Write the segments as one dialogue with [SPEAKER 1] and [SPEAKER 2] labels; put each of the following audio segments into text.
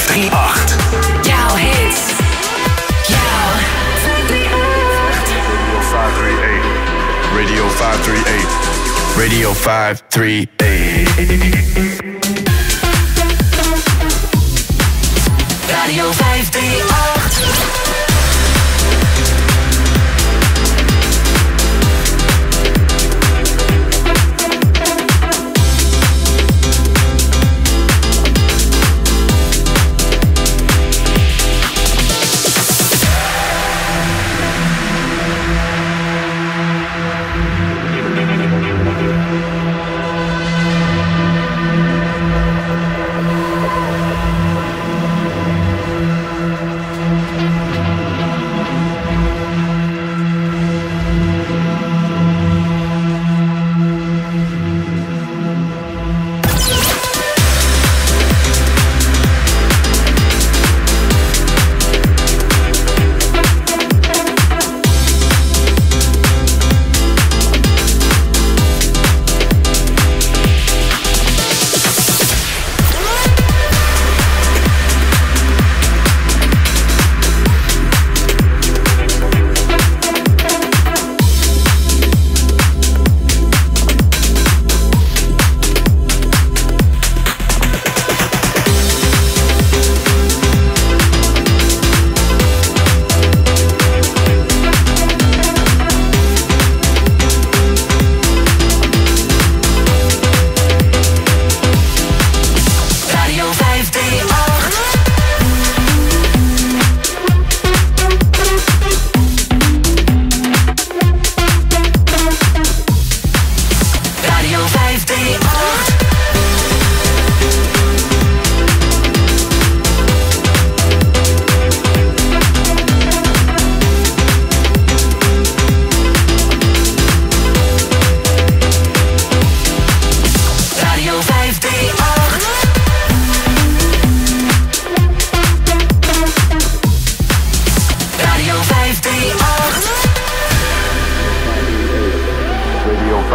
[SPEAKER 1] 538.
[SPEAKER 2] Jouw hits. Jouw 538.
[SPEAKER 3] Radio 538. Radio 538.
[SPEAKER 2] Radio 538.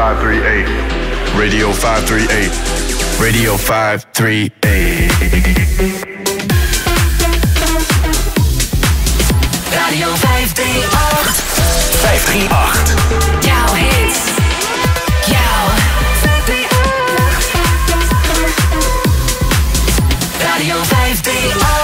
[SPEAKER 2] 538. Radio 538. Radio 538. Radio 538.
[SPEAKER 3] 538. Jouw hits. Jouw 538.
[SPEAKER 2] Radio 538.